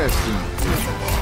interesting.